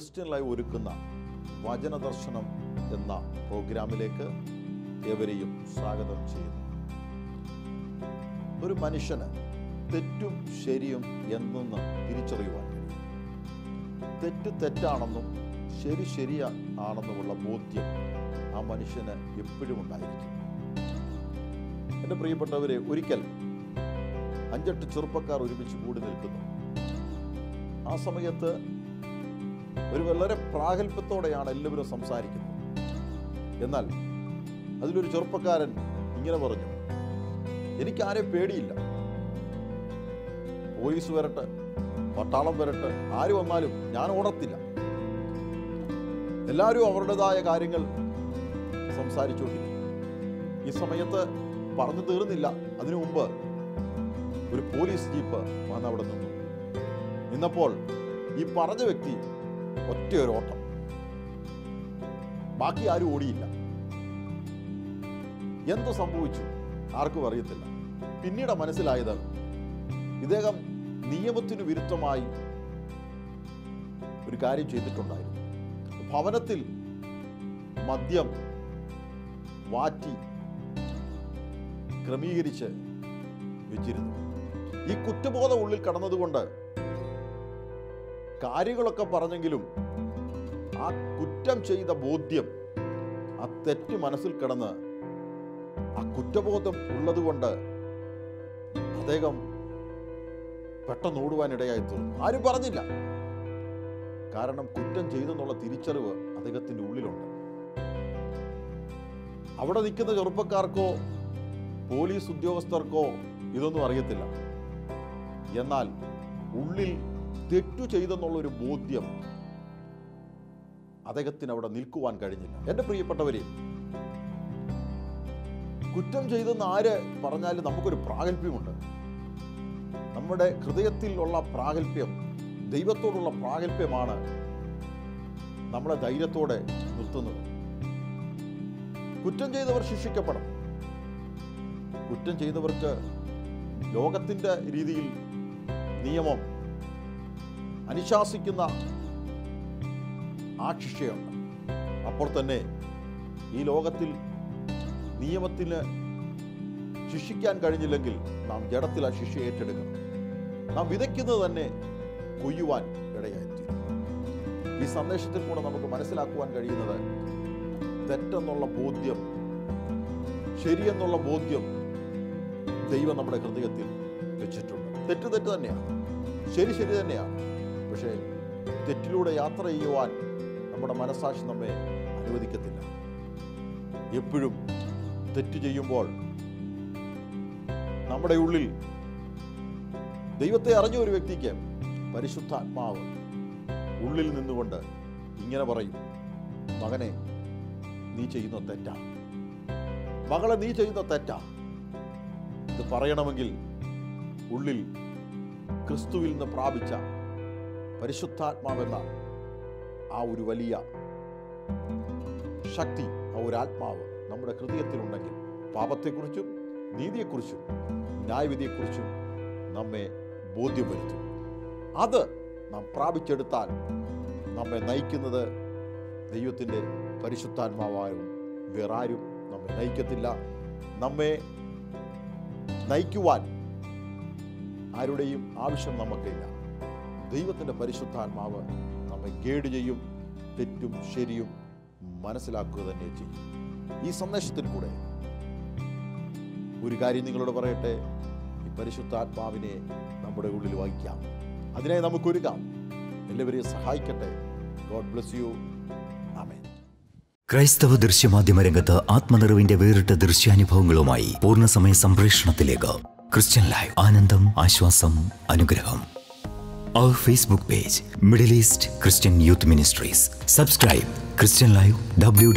Christian live ഒരുക്കുന്ന വചനദർശനം എന്ന പ്രോഗ്രാമിലേക്ക് ഏവരെയും സ്വാഗതം ചെയ്യുന്നു. ഒരു മനുഷ്യന് തെറ്റും ശരിയും എന്തെന്ന് തിരിച്ചറിയുവാൻ കഴിയും. തെറ്റ് തെറ്റാണെന്നും ശരി ശരിയ ആണെന്നുമുള്ള ബോധ്യം ആ മനുഷ്യന് എപ്പോഴും ഉണ്ടായിരിക്കും. എന്റെ പ്രിയപ്പെട്ടവരെ ഒരിക്കൽ അഞ്ചെട്ട് ചെറുപ്പക്കാർ ഒരുമിച്ച് കൂടി നിൽക്കുന്നു. ആ സമയത്ത് ഒരു വളരെ പ്രാഗൽഭ്യത്തോടെയാണ് എല്ലാവരും സംസാരിക്കുന്നത്. എന്നാൽ അതിലൊരു ചെറുപ്പക്കാരൻ ഇങ്ങനെ പറഞ്ഞു എനിക്കാരെ പേടിയില്ല. പോലീസ് വരട്ടെ പട്ടാളം വരട്ടെ ആര് വന്നാലും ഞാൻ ഓടത്തില്ല. എല്ലാവരും അവരുടേതായ കാര്യങ്ങൾ സംസാരിച്ചുകൊണ്ടിരിക്കും ഈ സമയത്ത് പറഞ്ഞു തീർന്നില്ല. അതിനു മുമ്പ് ഒരു പോലീസ് ജീപ്പ് വന്ന് അവിടെ നിന്നു. നിന്നപ്പോൾ ഈ പറഞ്ഞ വ്യക്തി ഒറ്റ ഒരു ഓട്ടം ബാക്കി ആരും ഓടിയില്ല. എന്തു സംഭവിച്ചു? ആർക്കും അറിയത്തില്ല. പിന്നീട് മനസ്സിലായത് ഇദ്ദേഹം നിയമത്തിനു വിരുദ്ധമായി ഒരു കാര്യം ചെയ്തിട്ടുണ്ടായിരുന്നു. ഭവനത്തിൽ മദ്യം വാറ്റി ക്രമീകരിച്ച് വെച്ചിരുന്നു. ഈ കുറ്റബോധം ഉള്ളിൽ കടന്നതുകൊണ്ട് കാര്യങ്ങളൊക്കെ പറഞ്ഞെങ്കിലും ആ കുറ്റം ചെയ്ത ബോധ്യം ആ തെറ്റ് മനസ്സിൽ കിടന്ന് ആ കുറ്റബോധം ഉള്ളതുകൊണ്ട് അദ്ദേഹം പെട്ടെന്ന് ഓടുവാൻ ഇടയായി തീർന്നു. ആരും പറഞ്ഞില്ല. കാരണം കുറ്റം ചെയ്തെന്നുള്ള തിരിച്ചറിവ് അദ്ദേഹത്തിന്റെ ഉള്ളിലുണ്ട്. അവിടെ നിൽക്കുന്ന ചെറുപ്പക്കാർക്കോ പോലീസ് ഉദ്യോഗസ്ഥർക്കോ ഇതൊന്നും അറിയത്തില്ല. എന്നാൽ ഉള്ളിൽ തെറ്റു ചെയ്തെന്നുള്ളൊരു ബോധ്യം അദ്ദേഹത്തിന് അവിടെ നിൽക്കുവാൻ കഴിഞ്ഞില്ല. എന്റെ പ്രിയപ്പെട്ടവരെ കുറ്റം ചെയ്തെന്ന് ആര് പറഞ്ഞാലും നമുക്കൊരു പ്രാഗൽഭ്യമുണ്ട്. നമ്മുടെ ഹൃദയത്തിലുള്ള പ്രാഗൽഭ്യം ദൈവത്തോടുള്ള പ്രാഗൽഭ്യമാണ് നമ്മളെ ധൈര്യത്തോടെ നിർത്തുന്നത്. കുറ്റം ചെയ്തവർ ശിക്ഷിക്കപ്പെടും കുറ്റം ചെയ്തവർക്ക് ലോകത്തിന്റെ രീതിയിൽ നിയമം അനുശാസിക്കുന്ന ആ ശിക്ഷയുണ്ട് അപ്പോൾ തന്നെ ഈ ലോകത്തിൽ നിയമത്തിന് ശിക്ഷിക്കാൻ കഴിഞ്ഞില്ലെങ്കിൽ നാം ജഡത്തിൽ ആ ശിക്ഷ ഏറ്റെടുക്കണം നാം വിതയ്ക്കുന്നത് തന്നെ കൊയ്യുവാൻ ഇടയായിത്തീരും ഈ സന്ദേശത്തിൽ കൂടെ നമുക്ക് മനസ്സിലാക്കുവാൻ കഴിയുന്നത് തെറ്റെന്നുള്ള ബോധ്യം ശരിയെന്നുള്ള ബോധ്യം ദൈവം നമ്മുടെ ഹൃദയത്തിൽ വെച്ചിട്ടുണ്ട്. തെറ്റ് തെറ്റ് തന്നെയാണ്. ശരി ശരി തന്നെയാണ്. പക്ഷേ തെറ്റിലൂടെ യാത്ര ചെയ്യുവാൻ നമ്മുടെ മനസ്സാക്ഷി നമ്മെ അനുവദിക്കത്തില്ല. എപ്പോഴും തെറ്റ് ചെയ്യുമ്പോൾ നമ്മുടെ ഉള്ളിൽ ദൈവത്തെ അറിഞ്ഞ ഒരു വ്യക്തിക്ക് പരിശുദ്ധാത്മാവ് ഉള്ളിൽ നിന്നുകൊണ്ട് ഇങ്ങനെ പറയും മകനെ നീ ചെയ്യുന്ന തെറ്റാ. മകളെ നീ ചെയ്യുന്ന തെറ്റാ. ഇത് പറയണമെങ്കിൽ ഉള്ളിൽ ക്രിസ്തുവിൽ നിന്ന് പ്രാപിച്ച പരിശുദ്ധാത്മാവെന്ന ആ ഒരു വലിയ ശക്തി ആ ഒരു ആത്മാവ് നമ്മുടെ ഹൃദയത്തിലുണ്ടെങ്കിൽ പാപത്തെക്കുറിച്ചും നീതിയെക്കുറിച്ചും ന്യായവിധിയെക്കുറിച്ചും നമ്മെ ബോധ്യം വരുത്തും അത് നാം പ്രാപിച്ചെടുത്താൽ നമ്മെ നയിക്കുന്നത് ദൈവത്തിന്റെ പരിശുദ്ധാത്മാവായും വേറാരും നമ്മെ നയിക്കത്തില്ല. നമ്മെ നയിക്കുവാൻ ആരുടെയും ആവശ്യം നമുക്കില്ല. ദൈവത്തിന്റെ പരിശുദ്ധാത്മാവ് നമ്മെ ഗേഡ് ചെയ്യും തെറ്റും ശരിയും മനസ്സിലാക്കുക തന്നെ ചെയ്യും. ഈ സന്ദേശത്തിൽ കൂടെ ഒരു കാര്യം നിങ്ങളോട് പറയട്ടെ? ഈ പരിശുദ്ധാത്മാവിനെ നമ്മുടെ ഉള്ളിൽ വഹിക്കാം അതിനെ നമുക്കൊരുക്കാം എല്ലാവരെയും സഹായിക്കട്ടെ. God bless you. ആമേൻ. ക്രൈസ്തവ ദൃശ്യമാധ്യമ രംഗത്ത് ആത്മനിറവിന്റെ വേറിട്ട ദൃശ്യാനുഭവങ്ങളുമായി പൂർണസമയ സംപ്രേഷണത്തിലേക്ക് ക്രിസ്ത്യൻ ലൈവ് ആനന്ദം ആശ്വാസം അനുഗ്രഹം. അവർ Facebook page Middle East Christian youth ministries subscribe Christian live W